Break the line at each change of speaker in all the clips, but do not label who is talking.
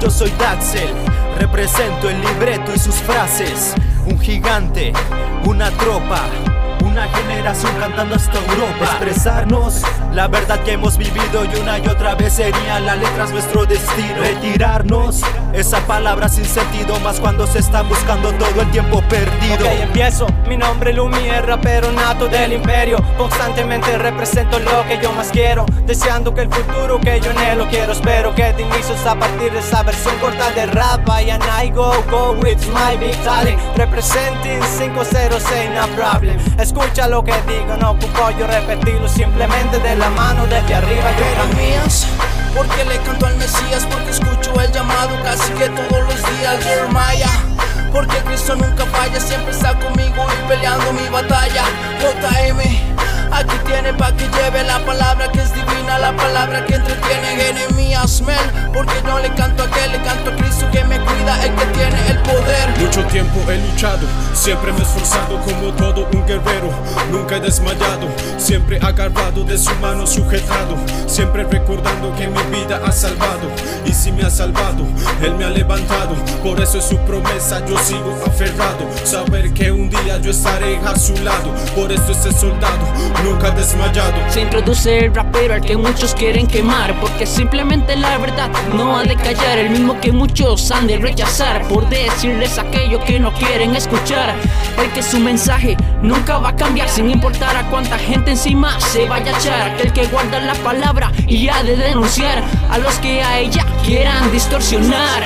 yo soy Daxel. Represento el libreto y sus frases. Un gigante, una tropa. Una generación cantando hasta Europa. Expresarnos la verdad que hemos vivido Y una y otra vez serían las letras nuestro destino. Retirarnos, esa palabra sin sentido Más cuando se está buscando todo el tiempo perdido.
Ok, empiezo, mi nombre es Lumiere Rapero nato del imperio. Constantemente represento lo que yo más quiero. Deseando que el futuro que yo anhelo quiero. Espero que te inicios a partir de esa versión corta de rap. And I go, go with my big talent Representing 506, no problem Escucha lo que digo, no ocupo yo repetirlo Simplemente de la mano desde arriba
Pero mías, porque le canto al Mesías Porque escucho el llamado casi que todos los días Jeremiah porque Cristo nunca falla, siempre está conmigo y peleando mi batalla. JM, aquí tiene pa' que lleve la palabra que es divina, la palabra que entretiene. Enemías, Mel, porque no le canto
tiempo he luchado, siempre me he esforzado como todo un guerrero. Nunca he desmayado, siempre agarrado de su mano sujetado. Siempre recordando que mi vida ha salvado. Y si me ha salvado, Él me ha levantado. Por eso es su promesa, yo sigo aferrado. Saber que un día yo estaré a su lado. Por eso ese soldado nunca ha desmayado.
Se introduce el rapero al que muchos quieren quemar Porque simplemente la verdad no ha de callar El mismo que muchos han de rechazar Por decirles aquello que no quieren escuchar. El que su mensaje nunca va a cambiar Sin importar a cuánta gente encima se vaya a echar. Aquel que guarda la palabra y ha de denunciar A los que a ella quieran distorsionar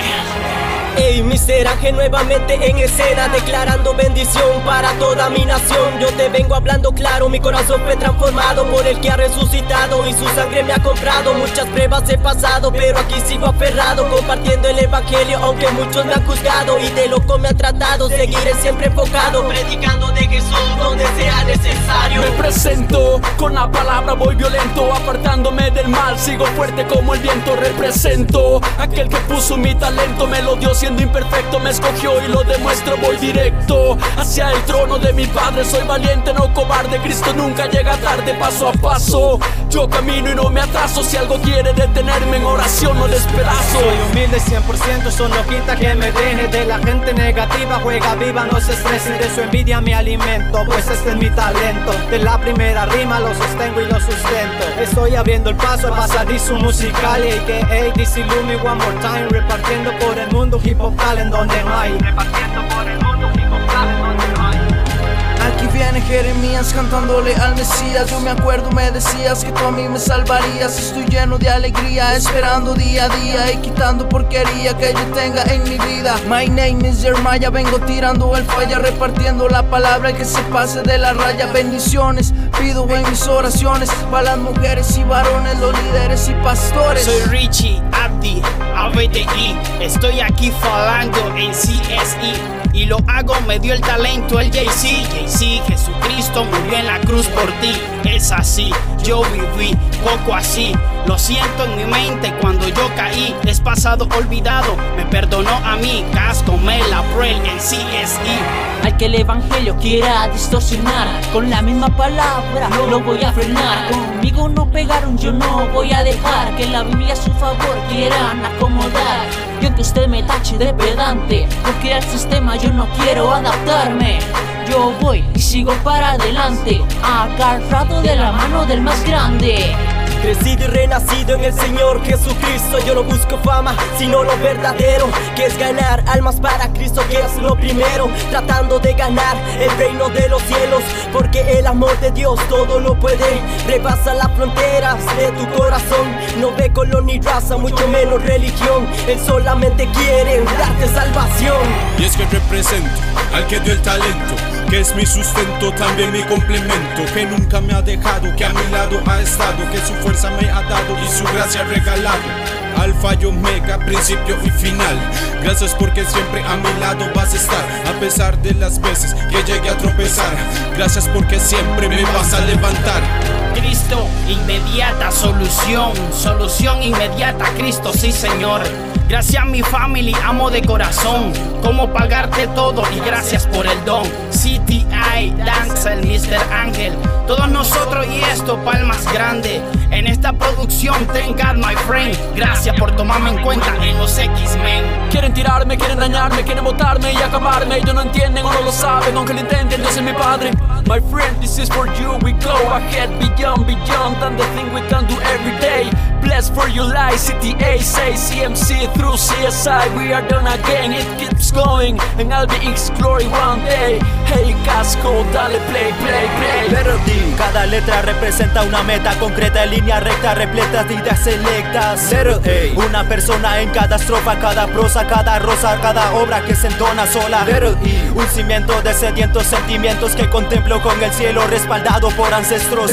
Ey, Mr. Ángel nuevamente en escena Declarando bendición para toda mi nación. Yo te vengo hablando claro, mi corazón fue transformado Por el que ha resucitado y su sangre me ha comprado. Muchas pruebas he pasado, pero aquí sigo aferrado Compartiendo el evangelio, aunque muchos me han juzgado Y de loco me han tratado, seguiré siempre enfocado Predicando de Jesús donde sea necesario.
Me presento, con la palabra voy violento Apartándome del mal, sigo fuerte como el viento Represento, aquel que puso mi talento. Me lo dio siendo imperfecto, me escogió y lo demuestro. Voy directo hacia el trono de mi padre. Soy valiente, no cobarde, Cristo nunca llega tarde Paso a paso, yo camino y no me atraso. Si algo quiere detenerme en oración no despedazo.
Soy humilde 100%, eso no quita que me deje de la gente negativa. Juega viva, no se estrese, de su envidia me alimento. Pues este es mi talento, de la primera rima lo sostengo y lo sustento. Estoy abriendo el paso al pasadizo musical Y que hey, this Illumi one more time Repartiendo por el mundo hip hop talent donde no hay. Repartiendo por
Aquí viene Jeremías cantándole al Mesías. Yo me acuerdo me decías que tú a mí me salvarías. Estoy lleno de alegría esperando día a día Y quitando porquería que yo tenga en mi vida. My name is Jeremiah Vengo tirando el falla repartiendo la palabra Y que se pase de la raya. Bendiciones pido en mis oraciones. Para las mujeres y varones Los líderes y pastores.
Soy Richie Abdi, ABDI. Estoy aquí falando en CSI. Y lo hago, me dio el talento el JC. JC, Jesucristo murió en la cruz por ti. Es así, yo viví poco así. Lo siento en mi mente cuando yo caí. Es pasado olvidado, me perdonó a mí. Casco, Mela, Prel en CSI.
Al que el evangelio quiera distorsionar Con la misma palabra lo voy a frenar Conmigo no pegaron, yo no voy a dejar Que la Biblia a su favor quieran acomodar Y aunque usted me tache de pedante Porque al sistema yo no quiero adaptarme yo voy y sigo para adelante Agarrado de la mano del más grande
Crecido y renacido en el Señor Jesucristo. Yo no busco fama, sino lo verdadero Que es ganar almas para Cristo Que es lo primero Tratando de ganar el reino de los cielos Porque el amor de Dios todo lo puede. Rebasa las fronteras de tu corazón No ve color ni raza, mucho menos religión. Él solamente quiere darte salvación
Y es que represento al que dio el talento, que es mi sustento, también mi complemento, que nunca me ha dejado, que a mi lado ha estado, que su fuerza me ha dado y su gracia ha regalado. Alfa y Omega, principio y final. Gracias porque siempre a mi lado vas a estar, a pesar de las veces que llegue a tropezar. Gracias porque siempre me vas a levantar.
Cristo, inmediata solución. Solución inmediata, Cristo, sí, Señor. Gracias a mi family, amo de corazón. Pagarte todo y gracias por el don. CTI, Dancer, Mr. Ángel. Todos nosotros y esto, palmas grande. En esta producción, thank God my friend. Gracias por tomarme en cuenta en los X-Men.
Quieren tirarme, quieren dañarme, quieren botarme y acabarme. Ellos no entienden o no lo saben, aunque lo intenten, Dios es mi padre. My friend, this is for you. We go ahead, beyond, beyond, than the thing we can do every day. Blessed for your life, CTA, say CMC through CSI. We are done again, it keeps going, and I'll be exploring one day. Hey, casco, dale play, play, play.
Melody. Cada letra representa una meta concreta en línea recta, repleta de ideas selectas. Zero, ey. Una persona en cada estrofa, cada prosa, cada rosa, cada obra que se entona sola. Zero, y un cimiento de sedientos sentimientos que contemplo con el cielo respaldado por ancestros.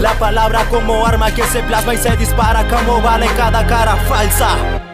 La palabra como arma que se plasma y se dispara como vale cada cara falsa.